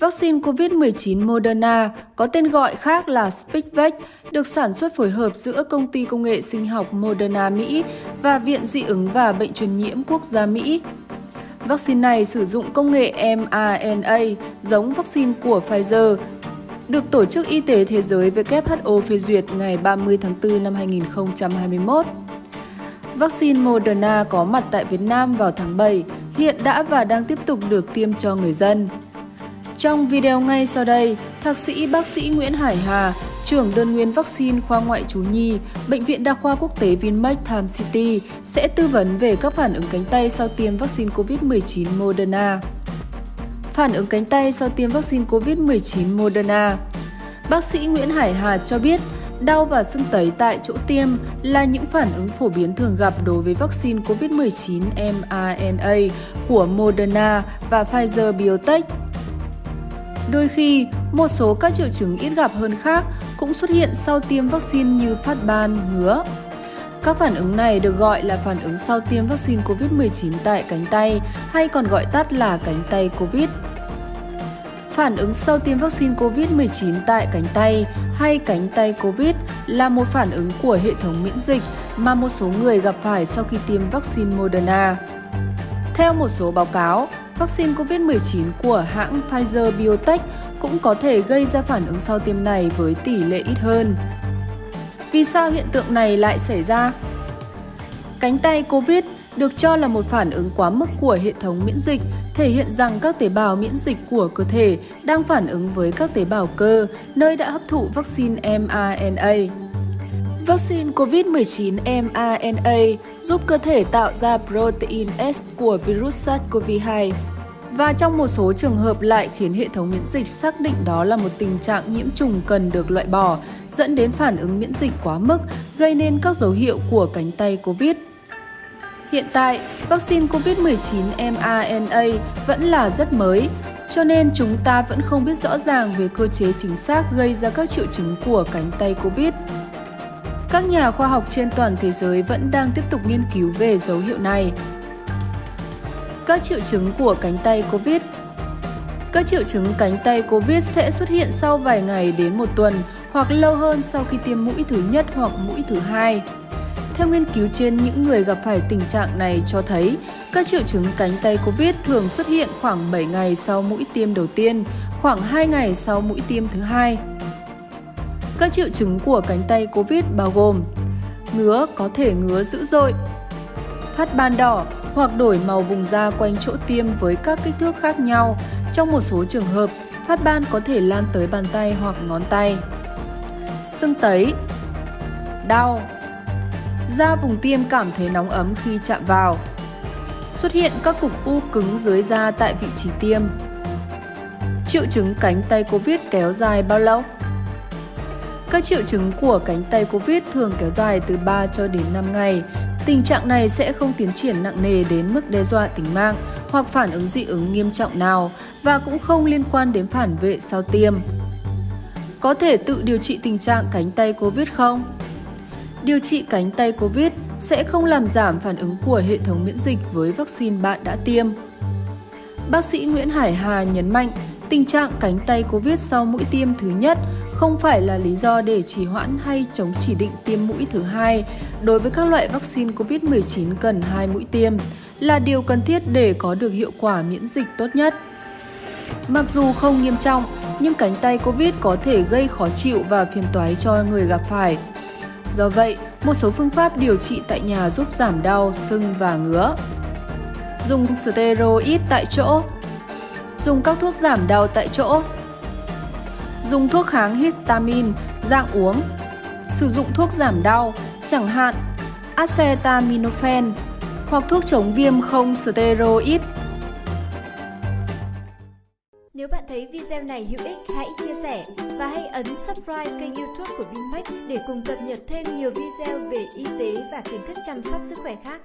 Vaccine COVID-19 Moderna, có tên gọi khác là Spikevax, được sản xuất phối hợp giữa công ty công nghệ sinh học Moderna Mỹ và Viện Dị ứng và Bệnh truyền nhiễm quốc gia Mỹ. Vaccine này sử dụng công nghệ mRNA giống vaccine của Pfizer, được Tổ chức Y tế Thế giới WHO phê duyệt ngày 30 tháng 4 năm 2021. Vaccine Moderna có mặt tại Việt Nam vào tháng 7, hiện đã và đang tiếp tục được tiêm cho người dân. Trong video ngay sau đây, Thạc sĩ bác sĩ Nguyễn Hải Hà, trưởng đơn nguyên vaccine khoa ngoại trú nhi, Bệnh viện Đa khoa Quốc tế Vinmec Time City sẽ tư vấn về các phản ứng cánh tay sau tiêm vaccine COVID-19 Moderna. Phản ứng cánh tay sau tiêm vaccine COVID-19 Moderna Bác sĩ Nguyễn Hải Hà cho biết, đau và sưng tấy tại chỗ tiêm là những phản ứng phổ biến thường gặp đối với vaccine COVID-19 mRNA của Moderna và Pfizer Biotech Đôi khi, một số các triệu chứng ít gặp hơn khác cũng xuất hiện sau tiêm vaccine như phát ban, ngứa. Các phản ứng này được gọi là phản ứng sau tiêm vaccine COVID-19 tại cánh tay hay còn gọi tắt là cánh tay COVID. Phản ứng sau tiêm vaccine COVID-19 tại cánh tay hay cánh tay COVID là một phản ứng của hệ thống miễn dịch mà một số người gặp phải sau khi tiêm vaccine Moderna. Theo một số báo cáo, vaccine COVID-19 của hãng Pfizer Biotech cũng có thể gây ra phản ứng sau tiêm này với tỷ lệ ít hơn. Vì sao hiện tượng này lại xảy ra? Cánh tay COVID được cho là một phản ứng quá mức của hệ thống miễn dịch, thể hiện rằng các tế bào miễn dịch của cơ thể đang phản ứng với các tế bào cơ, nơi đã hấp thụ vaccine mRNA. Vaccine COVID-19 mRNA giúp cơ thể tạo ra protein S của virus SARS-CoV-2 và trong một số trường hợp lại khiến hệ thống miễn dịch xác định đó là một tình trạng nhiễm trùng cần được loại bỏ, dẫn đến phản ứng miễn dịch quá mức, gây nên các dấu hiệu của cánh tay COVID. Hiện tại, vaccine COVID-19 mRNA vẫn là rất mới, cho nên chúng ta vẫn không biết rõ ràng về cơ chế chính xác gây ra các triệu chứng của cánh tay COVID. Các nhà khoa học trên toàn thế giới vẫn đang tiếp tục nghiên cứu về dấu hiệu này. Các triệu chứng của cánh tay COVID Các triệu chứng cánh tay COVID sẽ xuất hiện sau vài ngày đến một tuần hoặc lâu hơn sau khi tiêm mũi thứ nhất hoặc mũi thứ hai. Theo nghiên cứu trên, những người gặp phải tình trạng này cho thấy các triệu chứng cánh tay COVID thường xuất hiện khoảng 7 ngày sau mũi tiêm đầu tiên, khoảng 2 ngày sau mũi tiêm thứ hai. Các triệu chứng của cánh tay COVID bao gồm ngứa có thể ngứa dữ dội, phát ban đỏ hoặc đổi màu vùng da quanh chỗ tiêm với các kích thước khác nhau. Trong một số trường hợp, phát ban có thể lan tới bàn tay hoặc ngón tay. Sưng tấy Đau Da vùng tiêm cảm thấy nóng ấm khi chạm vào. Xuất hiện các cục u cứng dưới da tại vị trí tiêm. Triệu chứng cánh tay COVID kéo dài bao lâu? Các triệu chứng của cánh tay COVID thường kéo dài từ 3 cho đến 5 ngày. Tình trạng này sẽ không tiến triển nặng nề đến mức đe dọa tính mạng hoặc phản ứng dị ứng nghiêm trọng nào và cũng không liên quan đến phản vệ sau tiêm. Có thể tự điều trị tình trạng cánh tay COVID không? Điều trị cánh tay COVID sẽ không làm giảm phản ứng của hệ thống miễn dịch với vaccine bạn đã tiêm. Bác sĩ Nguyễn Hải Hà nhấn mạnh, tình trạng cánh tay COVID sau mũi tiêm thứ nhất không phải là lý do để trì hoãn hay chống chỉ định tiêm mũi thứ hai đối với các loại vaccine COVID-19 cần hai mũi tiêm là điều cần thiết để có được hiệu quả miễn dịch tốt nhất. Mặc dù không nghiêm trọng, nhưng cánh tay COVID có thể gây khó chịu và phiền toái cho người gặp phải. Do vậy, một số phương pháp điều trị tại nhà giúp giảm đau, sưng và ngứa. Dùng steroid tại chỗ Dùng các thuốc giảm đau tại chỗ Dùng thuốc kháng histamine, dạng uống Sử dụng thuốc giảm đau, chẳng hạn acetaminophen hoặc thuốc chống viêm không steroid nếu bạn thấy video này hữu ích, hãy chia sẻ và hãy ấn subscribe kênh youtube của Vinmec để cùng cập nhật thêm nhiều video về y tế và kiến thức chăm sóc sức khỏe khác.